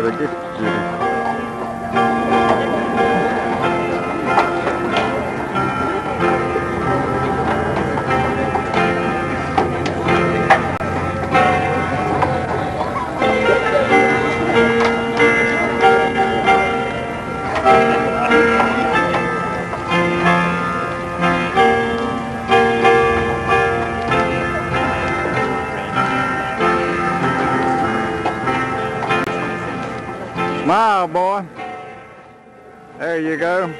Здравствуйте. Smile, boy. There you go.